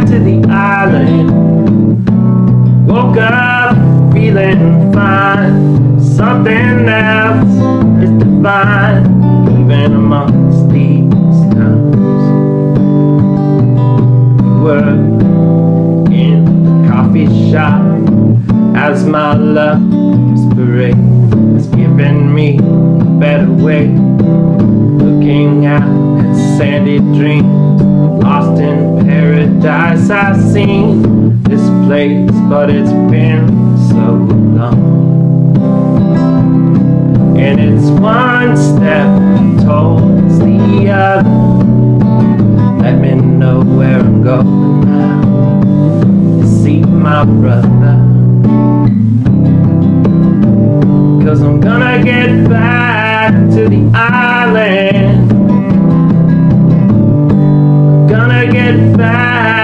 back to the island. Woke up feeling fine. Something else is divine, even amongst these times. We in the coffee shop as my love's parade has given me a better way. Looking at sandy dreams, lost in paradise. I've seen this place, but it's been so long. And it's one step towards the other. Let me know where I'm going now. To see my brother. Cause I'm gonna get back to the island.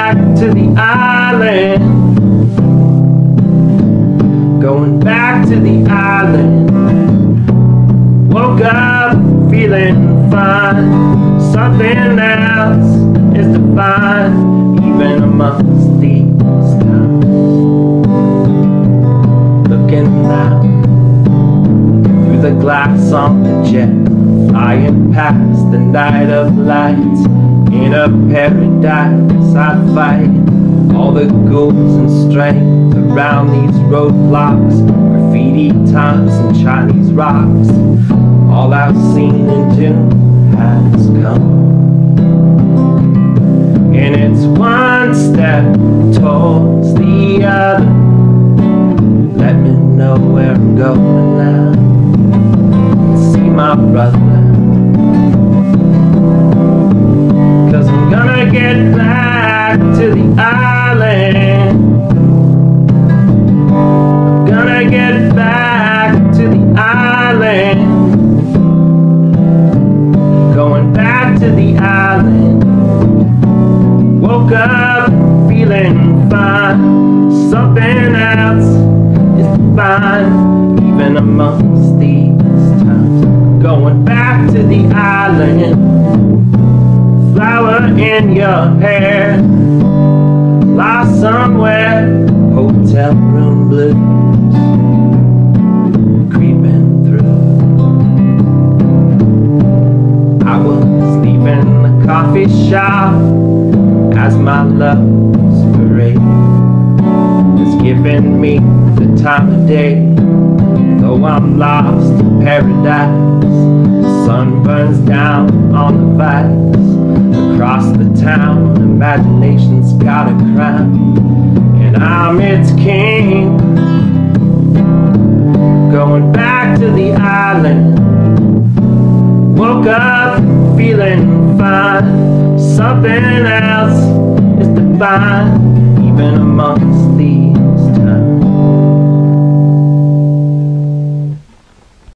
Back to the island. Going back to the island. Woke up feeling fine. Something else is divine, even amongst these times. Looking out through the glass on the jet, flying past the night of lights. In a paradise, I fight all the ghouls and strength around these roadblocks, graffiti times and Chinese rocks. All I've seen and do has come. And it's one step towards the other. Let me know where I'm going now. See my brother. Gonna get back to the island. Gonna get back to the island. Going back to the island. Woke up feeling fine. Something else is fine, even amongst these times. Going back to the island. Flower in your hair. Lost somewhere. Hotel room blues. Creeping through. I was the coffee shop as my love's parade has given me the time of day. Though I'm lost in paradise, sun burns down on the vibes across the town. Imagination's got a crown, and I'm its king. Going back to the island. Woke up feeling fine. Something else is divine, even amongst these